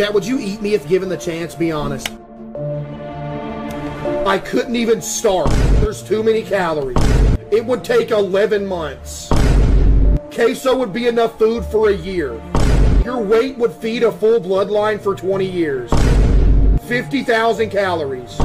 Chat, would you eat me if given the chance? Be honest. I couldn't even start. There's too many calories. It would take 11 months. Queso would be enough food for a year. Your weight would feed a full bloodline for 20 years. 50,000 calories.